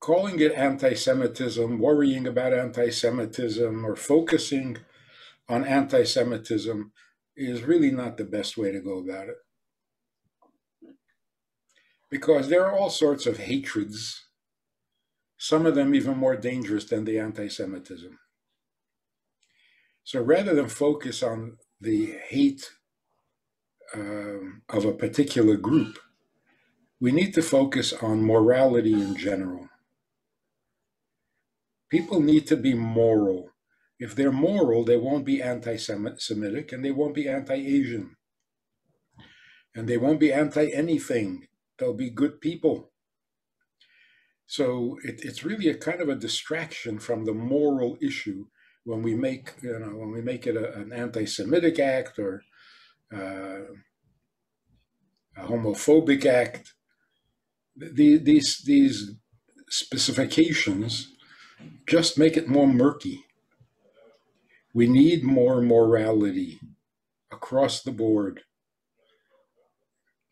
calling it anti Semitism, worrying about anti Semitism, or focusing on anti Semitism is really not the best way to go about it. Because there are all sorts of hatreds, some of them even more dangerous than the anti Semitism. So rather than focus on the hate um, of a particular group, we need to focus on morality in general. People need to be moral. If they're moral, they won't be anti Semitic and they won't be anti Asian. And they won't be anti anything. They'll be good people. So it, it's really a kind of a distraction from the moral issue when we make you know when we make it a, an anti-Semitic act or uh, a homophobic act. The, these these specifications just make it more murky. We need more morality across the board.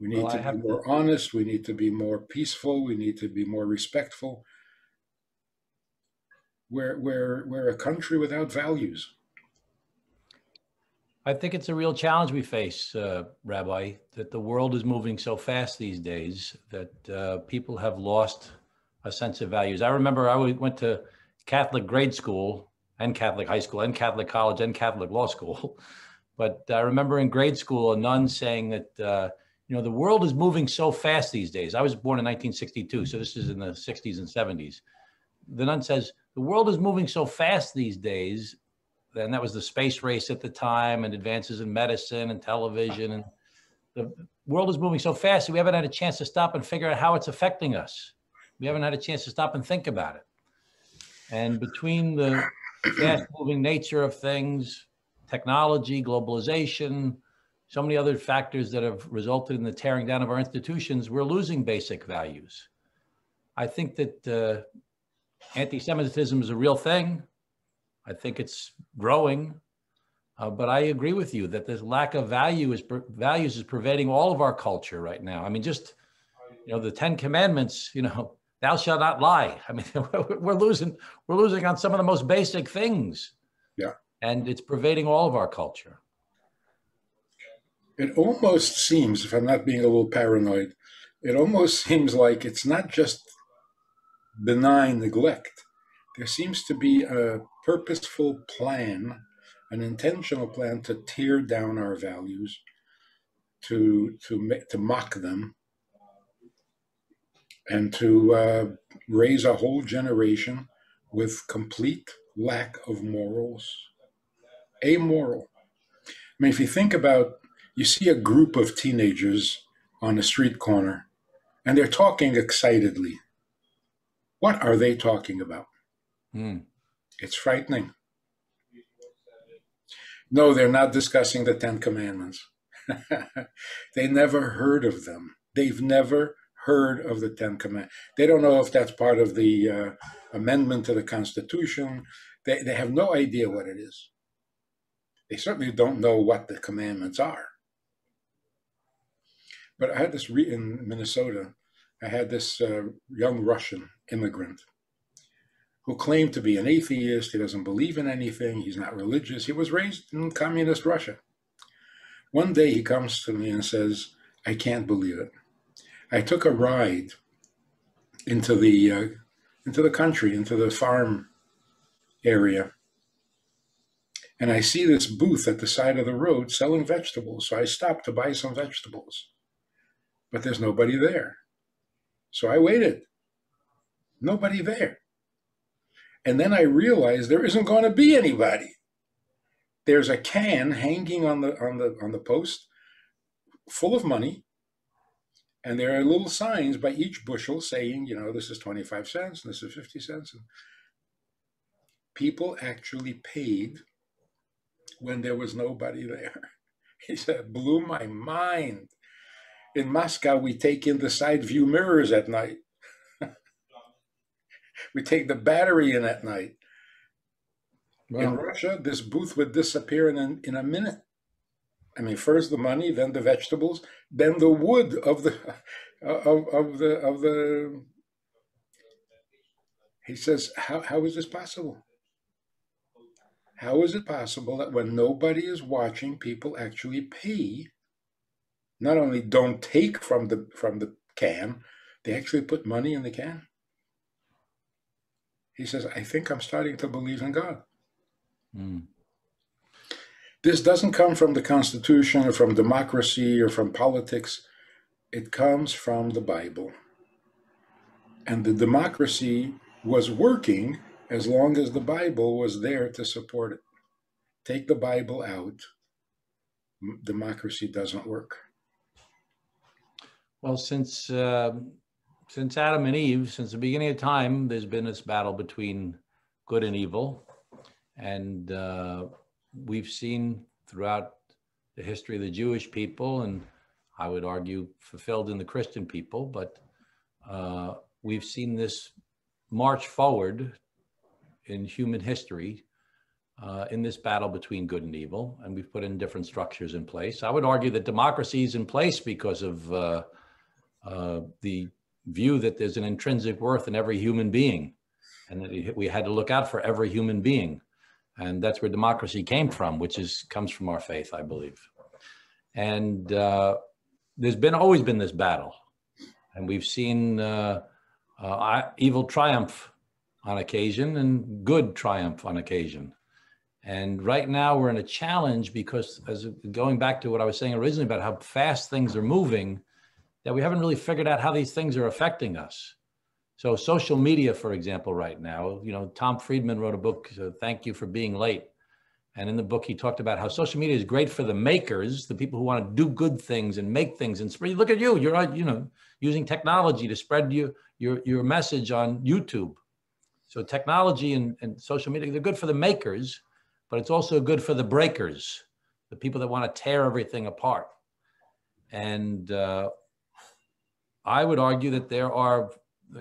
We need well, to be more to... honest. We need to be more peaceful. We need to be more respectful. We're, we're, we're a country without values. I think it's a real challenge we face, uh, Rabbi, that the world is moving so fast these days that uh, people have lost a sense of values. I remember I went to Catholic grade school and Catholic high school and Catholic college and Catholic law school. But I remember in grade school, a nun saying that, uh, you know, the world is moving so fast these days. I was born in 1962, so this is in the 60s and 70s. The nun says, the world is moving so fast these days. And that was the space race at the time and advances in medicine and television. And the world is moving so fast that we haven't had a chance to stop and figure out how it's affecting us. We haven't had a chance to stop and think about it. And between the fast moving nature of things, technology, globalization, so many other factors that have resulted in the tearing down of our institutions, we're losing basic values. I think that uh, anti-Semitism is a real thing. I think it's growing, uh, but I agree with you that this lack of value is values is pervading all of our culture right now. I mean, just you know, the Ten Commandments. You know, thou shalt not lie. I mean, we're losing we're losing on some of the most basic things. Yeah, and it's pervading all of our culture. It almost seems, if I'm not being a little paranoid, it almost seems like it's not just benign neglect. There seems to be a purposeful plan, an intentional plan to tear down our values, to to to mock them, and to uh, raise a whole generation with complete lack of morals, amoral. I mean, if you think about, you see a group of teenagers on a street corner, and they're talking excitedly what are they talking about? Mm. It's frightening. No, they're not discussing the Ten Commandments. they never heard of them. They've never heard of the Ten Commandments. They don't know if that's part of the uh, amendment to the Constitution. They, they have no idea what it is. They certainly don't know what the commandments are. But I had this re- in Minnesota. I had this uh, young Russian immigrant who claimed to be an atheist. He doesn't believe in anything. He's not religious. He was raised in communist Russia. One day he comes to me and says, I can't believe it. I took a ride into the uh, into the country, into the farm area, and I see this booth at the side of the road selling vegetables. So I stopped to buy some vegetables, but there's nobody there. So I waited. Nobody there. And then I realized there isn't going to be anybody. There's a can hanging on the on the on the post full of money. And there are little signs by each bushel saying, you know, this is 25 cents, this is 50 cents. And people actually paid when there was nobody there. He said, blew my mind. In Moscow, we take in the side view mirrors at night. we take the battery in at night. Wow. In Russia, this booth would disappear in a, in a minute. I mean, first the money, then the vegetables, then the wood of the of, of the of the He says, how, how is this possible? How is it possible that when nobody is watching, people actually pay? Not only don't take from the from the can, they actually put money in the can. He says, I think I'm starting to believe in God. Mm. This doesn't come from the Constitution or from democracy or from politics. It comes from the Bible. And the democracy was working as long as the Bible was there to support it. Take the Bible out, democracy doesn't work. Well, since uh, since Adam and Eve, since the beginning of time, there's been this battle between good and evil, and uh, we've seen throughout the history of the Jewish people, and I would argue fulfilled in the Christian people, but uh, we've seen this march forward in human history uh, in this battle between good and evil, and we've put in different structures in place. I would argue that democracy is in place because of uh, uh, the view that there's an intrinsic worth in every human being, and that we had to look out for every human being and that's where democracy came from, which is comes from our faith, I believe. And uh, there's been always been this battle, and we've seen uh, uh, evil triumph on occasion and good triumph on occasion. And right now we're in a challenge because, as going back to what I was saying originally about how fast things are moving, that we haven't really figured out how these things are affecting us. So social media, for example, right now, you know, Tom Friedman wrote a book, uh, Thank You for Being Late. And in the book, he talked about how social media is great for the makers, the people who want to do good things and make things and spread. Look at you, you're, you know, using technology to spread your, your, your message on YouTube. So technology and, and social media, they're good for the makers, but it's also good for the breakers, the people that want to tear everything apart. And uh, I would argue that there are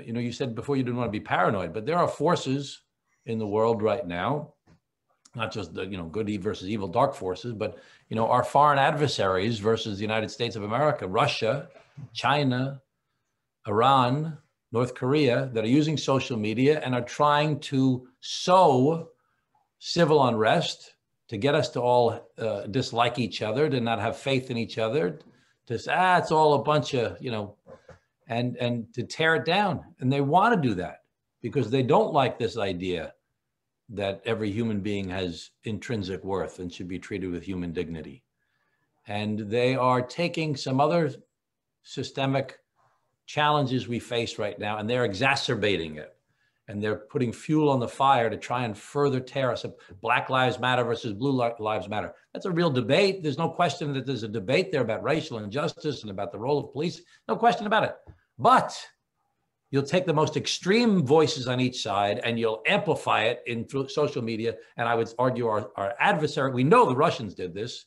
you know, you said before you didn't want to be paranoid, but there are forces in the world right now, not just the, you know, good versus evil dark forces, but, you know, our foreign adversaries versus the United States of America, Russia, China, Iran, North Korea, that are using social media and are trying to sow civil unrest to get us to all uh, dislike each other, to not have faith in each other, to say, ah, it's all a bunch of, you know, and and to tear it down and they want to do that because they don't like this idea that every human being has intrinsic worth and should be treated with human dignity and they are taking some other systemic challenges we face right now and they're exacerbating it and they're putting fuel on the fire to try and further tear us up. Black Lives Matter versus Blue Lives Matter. That's a real debate. There's no question that there's a debate there about racial injustice and about the role of police. No question about it. But you'll take the most extreme voices on each side and you'll amplify it in social media. And I would argue our, our adversary, we know the Russians did this.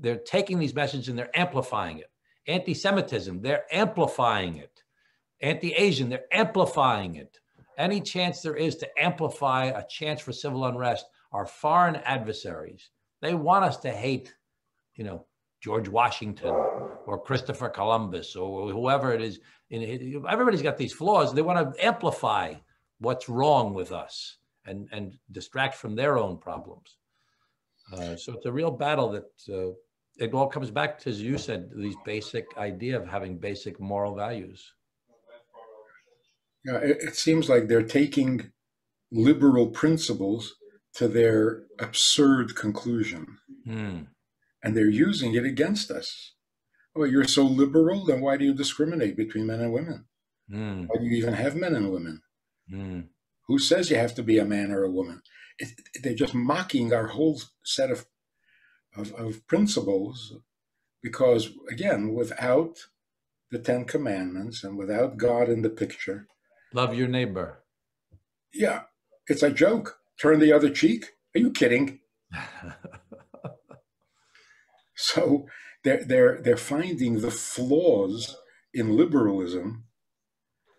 They're taking these messages and they're amplifying it. Anti Semitism, they're amplifying it. Anti Asian, they're amplifying it. Any chance there is to amplify a chance for civil unrest, our foreign adversaries, they want us to hate, you know, George Washington or Christopher Columbus or whoever it is. Everybody's got these flaws. They want to amplify what's wrong with us and, and distract from their own problems. Uh, so it's a real battle that uh, it all comes back to, as you said, these basic idea of having basic moral values. Yeah, it, it seems like they're taking liberal principles to their absurd conclusion. Hmm and they're using it against us. Oh, you're so liberal, then why do you discriminate between men and women? Mm. Why do you even have men and women? Mm. Who says you have to be a man or a woman? It, they're just mocking our whole set of, of, of principles because, again, without the Ten Commandments and without God in the picture, love your neighbor. Yeah, it's a joke. Turn the other cheek. Are you kidding? So they're, they're, they're finding the flaws in liberalism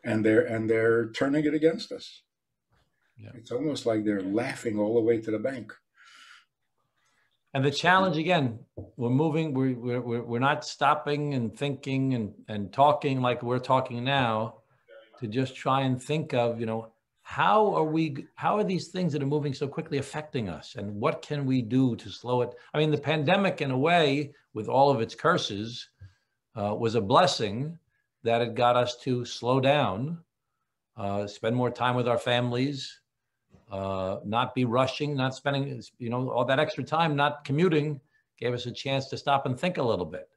and they're, and they're turning it against us. Yeah. It's almost like they're laughing all the way to the bank. And the challenge again, we're moving, we're, we're, we're not stopping and thinking and, and talking like we're talking now to just try and think of, you know, how are we how are these things that are moving so quickly affecting us? And what can we do to slow it? I mean the pandemic in a way with all of its curses uh, was a blessing that it got us to slow down uh, spend more time with our families uh, not be rushing not spending you know all that extra time not commuting gave us a chance to stop and think a little bit.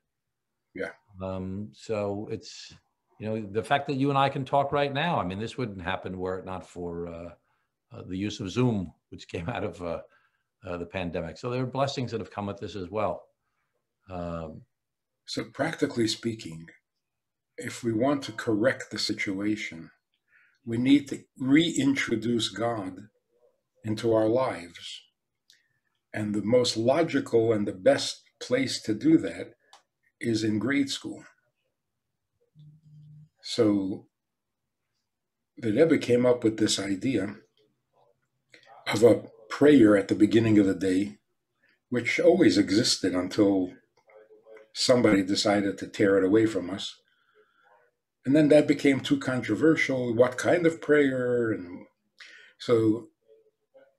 Yeah. Um, so it's you know, the fact that you and I can talk right now, I mean, this wouldn't happen were it not for uh, uh, the use of Zoom, which came out of uh, uh the pandemic. So there are blessings that have come with this as well. Um, so, practically speaking, if we want to correct the situation, we need to reintroduce God into our lives. And the most logical and the best place to do that is in grade school. So the Rebbe came up with this idea of a prayer at the beginning of the day, which always existed until somebody decided to tear it away from us. And then that became too controversial. What kind of prayer? And so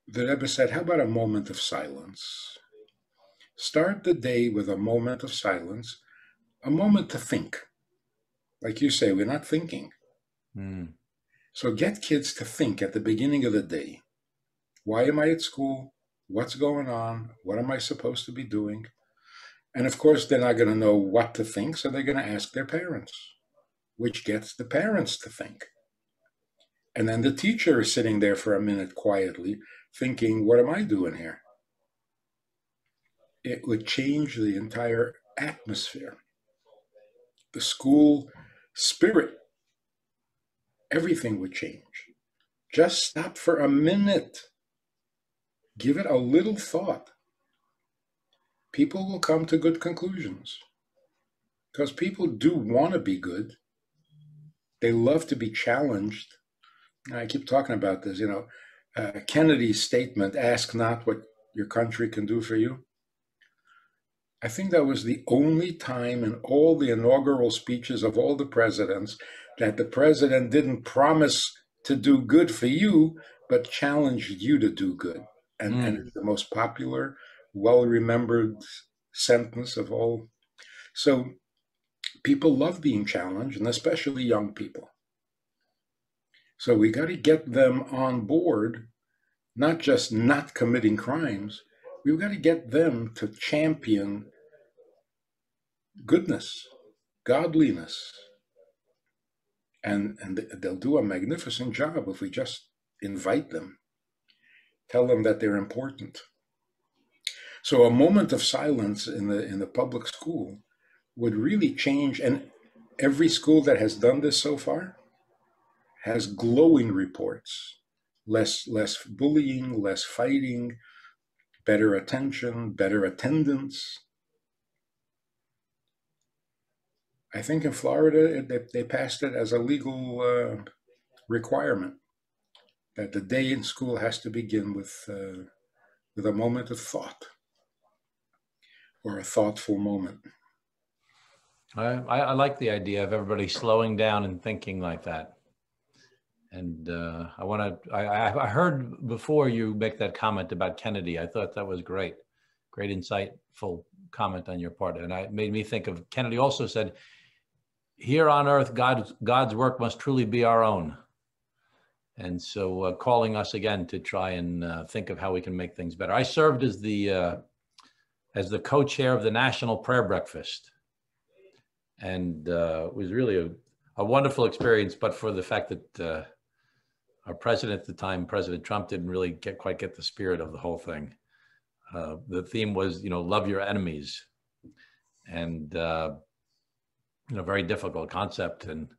the Rebbe said, How about a moment of silence? Start the day with a moment of silence, a moment to think. Like you say, we're not thinking. Mm. So get kids to think at the beginning of the day why am I at school? What's going on? What am I supposed to be doing? And of course, they're not going to know what to think, so they're going to ask their parents, which gets the parents to think. And then the teacher is sitting there for a minute quietly thinking, What am I doing here? It would change the entire atmosphere. The school spirit, everything would change. Just stop for a minute. Give it a little thought. People will come to good conclusions because people do want to be good. They love to be challenged. I keep talking about this, you know, uh, Kennedy's statement ask not what your country can do for you, I think that was the only time in all the inaugural speeches of all the presidents that the president didn't promise to do good for you, but challenged you to do good. And, mm. and it's the most popular, well remembered sentence of all. So people love being challenged, and especially young people. So we got to get them on board, not just not committing crimes, we've got to get them to champion goodness, godliness. And, and they'll do a magnificent job if we just invite them, tell them that they're important. So a moment of silence in the in the public school would really change and every school that has done this so far has glowing reports less less bullying less fighting better attention better attendance I think in Florida they, they passed it as a legal uh, requirement that the day in school has to begin with uh, with a moment of thought or a thoughtful moment. I, I, like the idea of everybody slowing down and thinking like that. And uh, I want to. I, I heard before you make that comment about Kennedy. I thought that was great, great insightful comment on your part, and it made me think of Kennedy. Also said here on earth, God's, God's work must truly be our own. And so uh, calling us again to try and uh, think of how we can make things better. I served as the, uh, as the co-chair of the National Prayer Breakfast. And uh, it was really a, a wonderful experience, but for the fact that uh, our president at the time, President Trump, didn't really get quite get the spirit of the whole thing. Uh, the theme was, you know, love your enemies. And you know, very difficult concept. And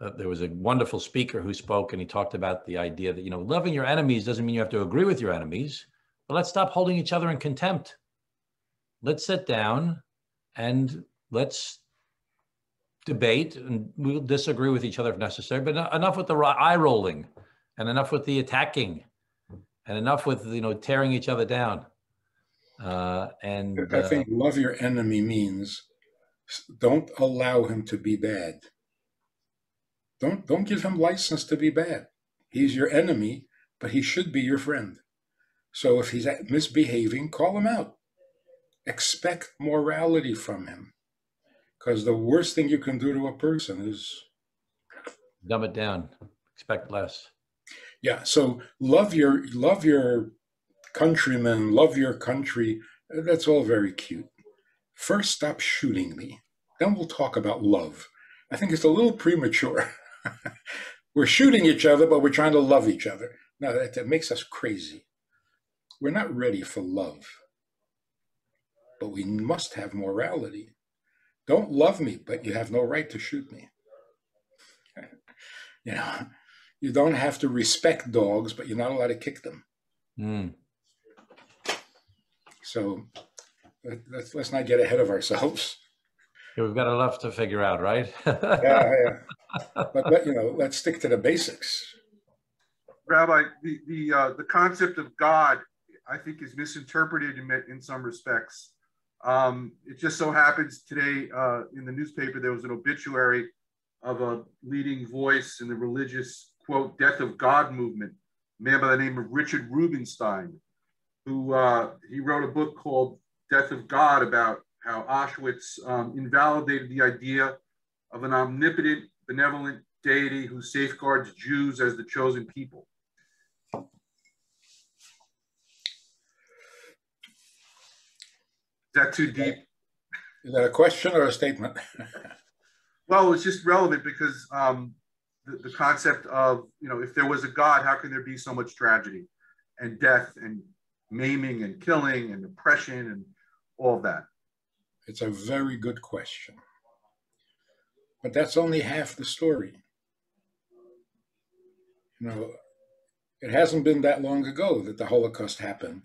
uh, there was a wonderful speaker who spoke and he talked about the idea that, you know, loving your enemies doesn't mean you have to agree with your enemies, but let's stop holding each other in contempt. Let's sit down and let's debate and we'll disagree with each other if necessary, but enough with the eye rolling and enough with the attacking and enough with, you know, tearing each other down. Uh, and I think uh, love your enemy means don't allow him to be bad. Don't don't give him license to be bad. He's your enemy, but he should be your friend. So if he's misbehaving, call him out. Expect morality from him. Because the worst thing you can do to a person is dumb it down, expect less. Yeah. So love your love your countrymen, love your country. That's all very cute. First, stop shooting me. Then we'll talk about love. I think it's a little premature. we're shooting each other, but we're trying to love each other. Now, that, that makes us crazy. We're not ready for love. But we must have morality. Don't love me, but you have no right to shoot me. you know, you don't have to respect dogs, but you're not allowed to kick them. Mm. So let's let's not get ahead of ourselves. Yeah, we've got enough to figure out, right? yeah, yeah. But, but you know, let's stick to the basics. Rabbi, the the uh, the concept of God, I think, is misinterpreted in in some respects. Um, it just so happens today uh, in the newspaper there was an obituary of a leading voice in the religious quote death of God movement, a man by the name of Richard Rubenstein, who uh, he wrote a book called Death of God about how Auschwitz um, invalidated the idea of an omnipotent, benevolent deity who safeguards Jews as the chosen people. Is that too deep? Is that a question or a statement? well, it's just relevant because um, the, the concept of, you know, if there was a God, how can there be so much tragedy and death and maiming and killing and oppression and all of that? It's a very good question. But that's only half the story. You know, it hasn't been that long ago that the Holocaust happened.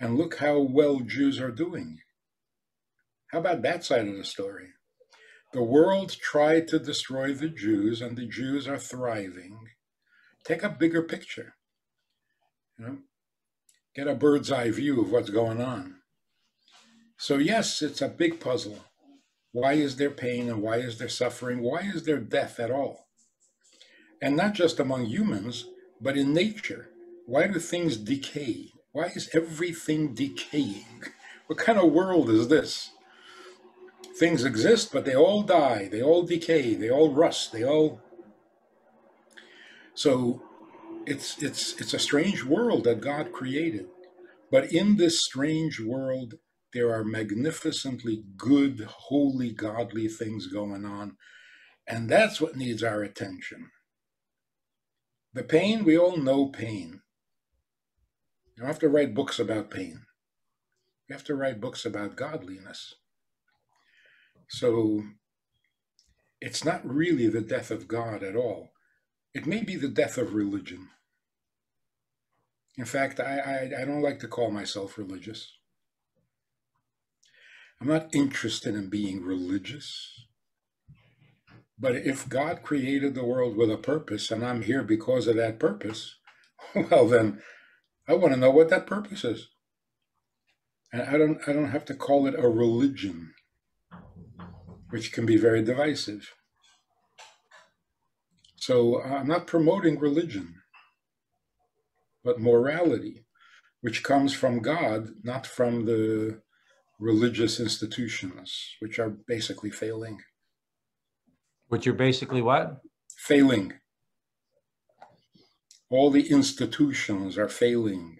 And look how well Jews are doing. How about that side of the story? The world tried to destroy the Jews, and the Jews are thriving. Take a bigger picture. You know, get a bird's eye view of what's going on. So, yes, it's a big puzzle. Why is there pain and why is there suffering? Why is there death at all? And not just among humans, but in nature. Why do things decay? Why is everything decaying? What kind of world is this? things exist, but they all die, they all decay, they all rust, they all. So it's it's it's a strange world that God created. But in this strange world, there are magnificently good, holy, godly things going on. And that's what needs our attention. The pain, we all know pain. You don't have to write books about pain. You have to write books about godliness. So it's not really the death of God at all. It may be the death of religion. In fact, I, I, I, don't like to call myself religious. I'm not interested in being religious. But if God created the world with a purpose and I'm here because of that purpose, well, then I want to know what that purpose is. And I don't, I don't have to call it a religion which can be very divisive. So uh, I'm not promoting religion, but morality, which comes from God, not from the religious institutions, which are basically failing. Which are basically what? Failing. All the institutions are failing.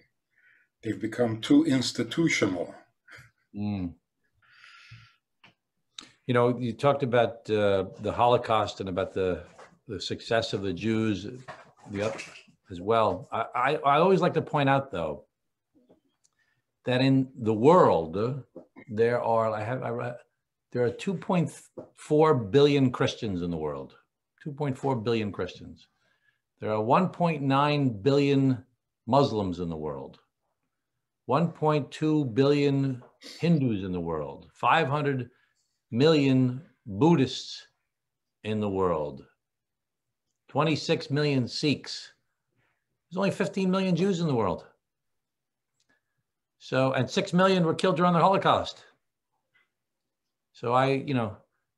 They've become too institutional. Mm. You know, you talked about uh, the Holocaust and about the the success of the Jews, the up as well. I, I, I always like to point out though that in the world there are I have I, there are 2.4 billion Christians in the world. 2.4 billion Christians. There are 1.9 billion Muslims in the world. 1.2 billion Hindus in the world. 500 million Buddhists in the world, 26 million Sikhs. There's only 15 million Jews in the world. So, and 6 million were killed during the Holocaust. So I, you know,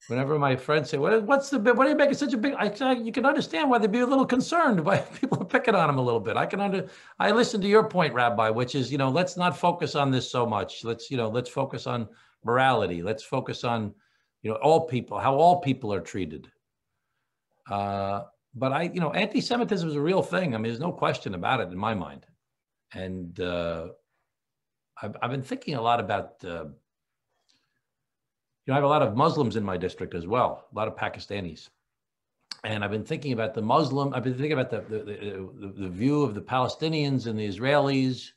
whenever my friends say, what, what's the what are you making such a big, I, I, you can understand why they'd be a little concerned by people picking on them a little bit. I can under, I listen to your point, Rabbi, which is, you know, let's not focus on this so much. Let's, you know, let's focus on morality. Let's focus on, you know, all people, how all people are treated. Uh, but I, you know, anti-Semitism is a real thing. I mean, there's no question about it in my mind. And uh, I've, I've been thinking a lot about, uh, you know, I have a lot of Muslims in my district as well, a lot of Pakistanis. And I've been thinking about the Muslim, I've been thinking about the, the, the, the view of the Palestinians and the Israelis.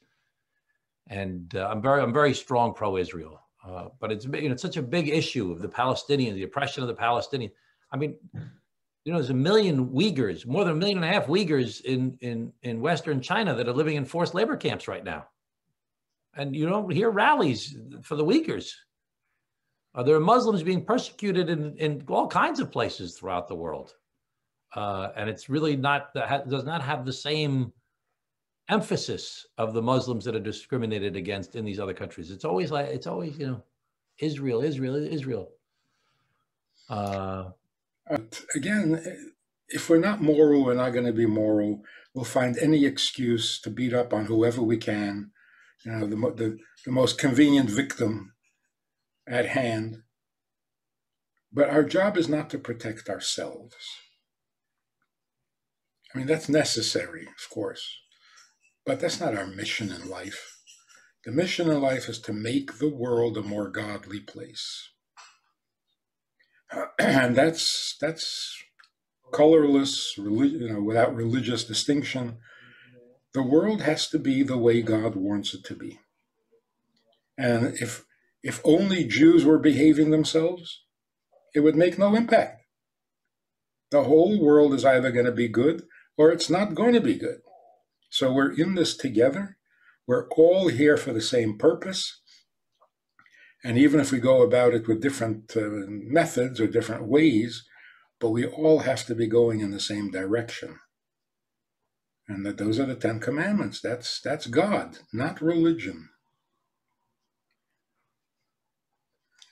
And uh, I'm very, I'm very strong pro-Israel. Uh, but it's, you know, it's such a big issue of the Palestinians, the oppression of the Palestinians. I mean, you know, there's a million Uyghurs, more than a million and a half Uyghurs in, in, in Western China that are living in forced labor camps right now. And you don't hear rallies for the Uyghurs. Uh, there are Muslims being persecuted in, in all kinds of places throughout the world. Uh, and it's really not, that does not have the same emphasis of the Muslims that are discriminated against in these other countries. It's always like, it's always, you know, Israel, Israel, Israel. Uh, again, if we're not moral, we're not going to be moral. We'll find any excuse to beat up on whoever we can. You know, the, the, the most convenient victim at hand. But our job is not to protect ourselves. I mean, that's necessary, of course, but that's not our mission in life. The mission in life is to make the world a more godly place. and that's that's colorless, you know, without religious distinction. The world has to be the way God wants it to be. And if if only Jews were behaving themselves, it would make no impact. The whole world is either going to be good or it's not going to be good. So we're in this together. We're all here for the same purpose. And even if we go about it with different uh, methods or different ways, but we all have to be going in the same direction. And that those are the Ten Commandments. That's that's God, not religion.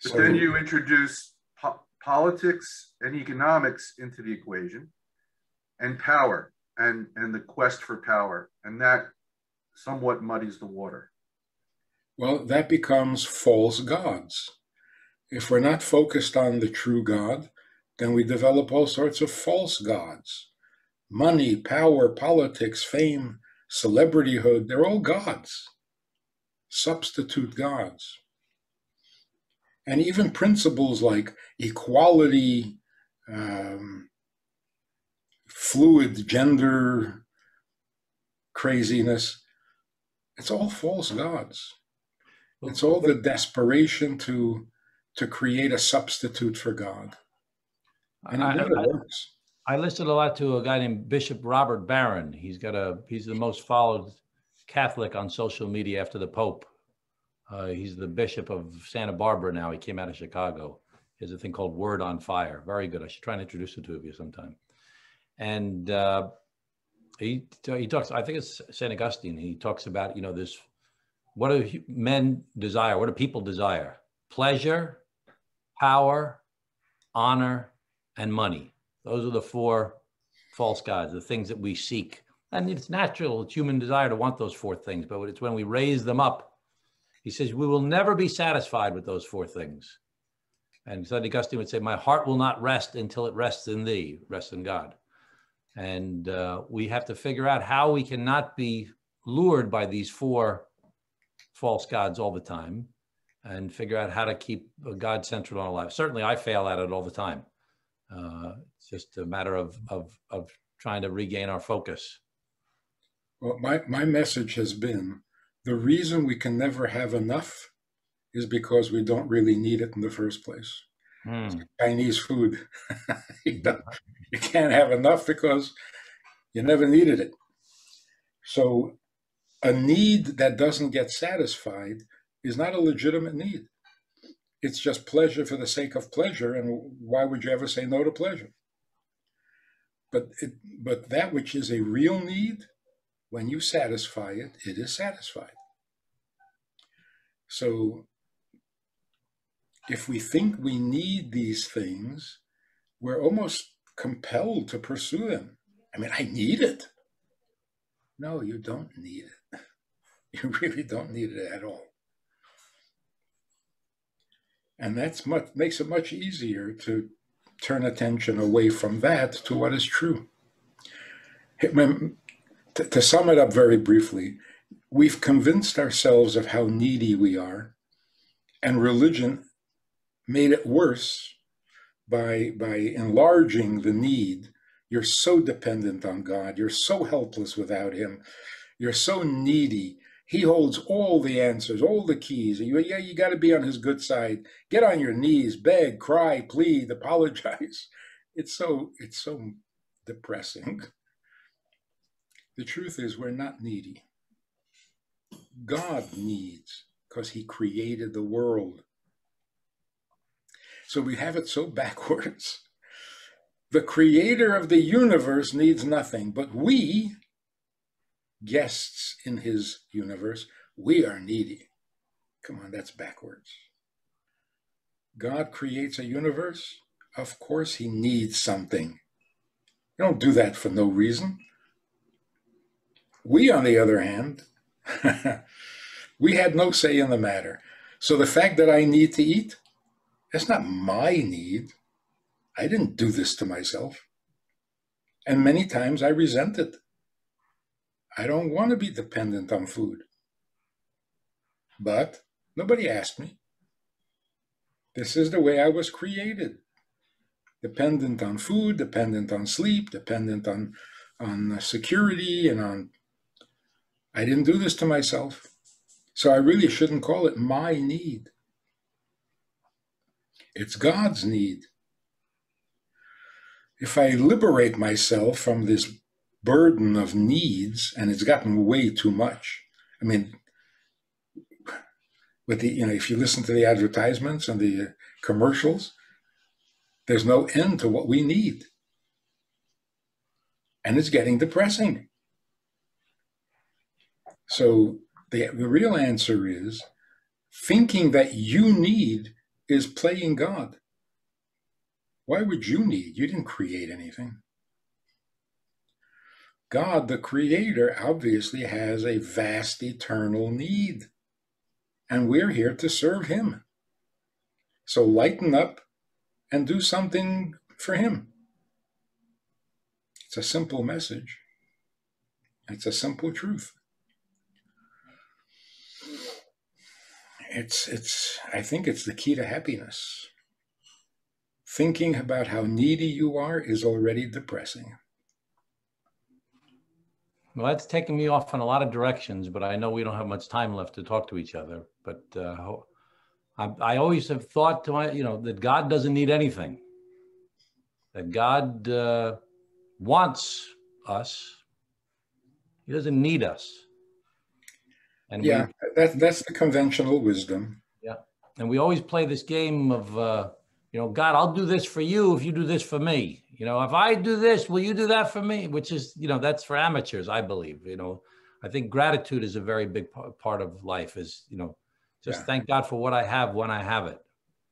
But so, then you introduce po- politics and economics into the equation, and power and and the quest for power, and that somewhat muddies the water. Well, that becomes false gods. If we're not focused on the true God, then we develop all sorts of false gods. Money, power, politics, fame, celebrityhood, they're all gods, substitute gods and even principles like equality, um, fluid gender craziness, it's all false gods. It's all the desperation to to create a substitute for God. And it I, never I, works. I listened a lot to a guy named Bishop Robert Barron. He's got a he's the most followed Catholic on social media after the Pope. Uh, he's the bishop of Santa Barbara now. He came out of Chicago. He has a thing called Word on Fire. Very good. I should try and introduce it to you sometime. And uh, he he talks. I think it's Saint Augustine. He talks about you know this. What do men desire? What do people desire? Pleasure, power, honor, and money. Those are the four false gods. The things that we seek. And it's natural. It's human desire to want those four things. But it's when we raise them up he says, We will never be satisfied with those four things. And St. Augustine would say, My heart will not rest until it rests in thee, rests in God. And uh, we have to figure out how we cannot be lured by these four false gods all the time and figure out how to keep God centered on our life. Certainly, I fail at it all the time. Uh, it's just a matter of, of, of trying to regain our focus. Well, my, my message has been the reason we can never have enough is because we don't really need it in the first place. Mm. Chinese food. you, you can't have enough because you never needed it. So a need that doesn't get satisfied is not a legitimate need. It's just pleasure for the sake of pleasure. And why would you ever say no to pleasure? But, it, but that which is a real need when you satisfy it, it is satisfied. So if we think we need these things, we're almost compelled to pursue them. I mean, I need it. No, you don't need it. You really don't need it at all. And that's much makes it much easier to turn attention away from that to what is true. To sum it up very briefly, we've convinced ourselves of how needy we are, and religion made it worse by, by enlarging the need. You're so dependent on God, you're so helpless without Him, you're so needy. He holds all the answers, all the keys. You, yeah, you got to be on his good side. Get on your knees, beg, cry, plead, apologize. It's so it's so depressing. The truth is, we're not needy. God needs because he created the world. So we have it so backwards. The creator of the universe needs nothing, but we, guests in his universe, we are needy. Come on, that's backwards. God creates a universe. Of course, he needs something. You don't do that for no reason. We, on the other hand, we had no say in the matter. So the fact that I need to eat, that's not my need. I didn't do this to myself. And many times I resent it. I don't want to be dependent on food. But nobody asked me. This is the way I was created. Dependent on food, dependent on sleep, dependent on, on security and on I didn't do this to myself. So I really shouldn't call it my need. It's God's need. If I liberate myself from this burden of needs, and it's gotten way too much, I mean, with the, you know, if you listen to the advertisements and the commercials, there's no end to what we need. And it's getting depressing. So the, the real answer is thinking that you need is playing God. Why would you need? You didn't create anything. God, the creator, obviously has a vast eternal need, and we're here to serve him. So lighten up and do something for him. It's a simple message. It's a simple truth. it's it's I think it's the key to happiness. Thinking about how needy you are is already depressing. Well, that's taking me off in a lot of directions, but I know we don't have much time left to talk to each other. But uh, I, I, always have thought to my, you know, that God doesn't need anything. That God uh, wants us. He doesn't need us. And yeah, we, that, that's the conventional wisdom. Yeah. And we always play this game of, uh, you know, God, I'll do this for you if you do this for me. You know, if I do this, will you do that for me? Which is, you know, that's for amateurs, I believe. You know, I think gratitude is a very big part of life is, you know, just yeah. thank God for what I have when I have it.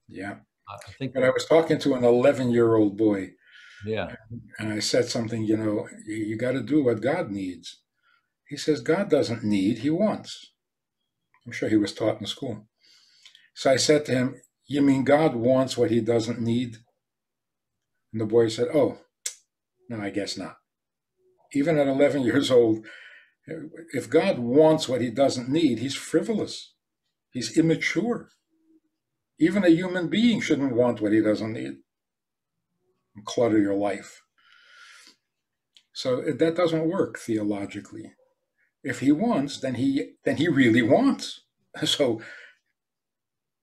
Yeah. I think. But I was talking to an 11 year old boy. Yeah. And I said something, you know, you, you got to do what God needs. He says, God doesn't need, he wants. I'm sure he was taught in school. So I said to him, You mean God wants what he doesn't need? And the boy said, Oh, no, I guess not. Even at 11 years old, if God wants what he doesn't need, he's frivolous, he's immature. Even a human being shouldn't want what he doesn't need. and Clutter your life. So that doesn't work theologically if he wants, then he then he really wants. So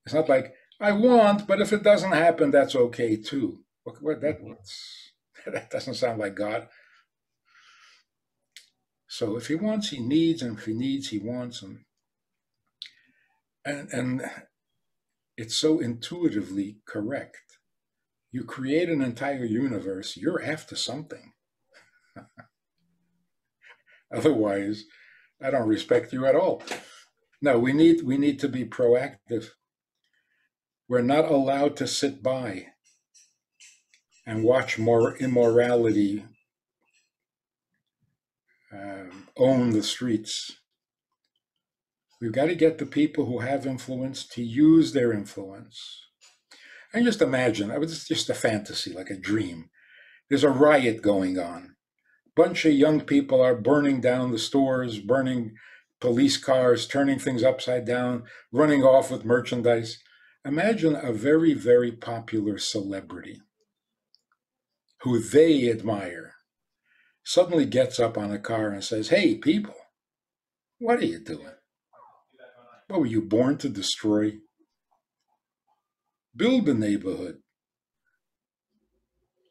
it's not like I want, but if it doesn't happen, that's okay too. What, that mm-hmm. that doesn't sound like God. So if he wants, he needs, and if he needs, he wants, and and and it's so intuitively correct. You create an entire universe, you're after something. Otherwise, I don't respect you at all. No, we need we need to be proactive. We're not allowed to sit by and watch more immorality um, own the streets. We've got to get the people who have influence to use their influence. And just imagine, it was just a fantasy, like a dream. There's a riot going on. Bunch of young people are burning down the stores, burning police cars, turning things upside down, running off with merchandise. Imagine a very, very popular celebrity who they admire suddenly gets up on a car and says, Hey, people, what are you doing? What were you born to destroy? Build a neighborhood.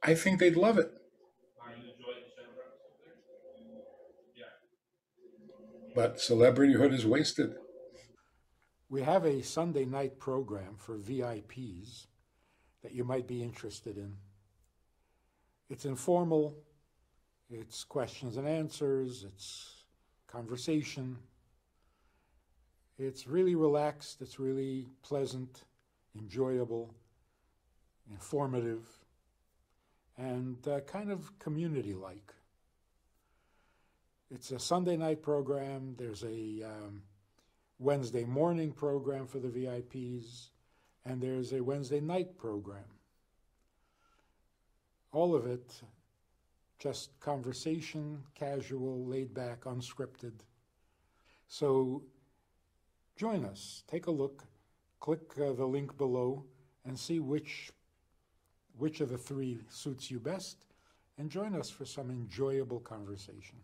I think they'd love it. But celebrityhood is wasted. We have a Sunday night program for VIPs that you might be interested in. It's informal, it's questions and answers, it's conversation. It's really relaxed, it's really pleasant, enjoyable, informative, and uh, kind of community like. It's a Sunday night program, there's a um, Wednesday morning program for the VIPs, and there's a Wednesday night program. All of it just conversation, casual, laid back, unscripted. So join us, take a look, click uh, the link below, and see which, which of the three suits you best, and join us for some enjoyable conversation.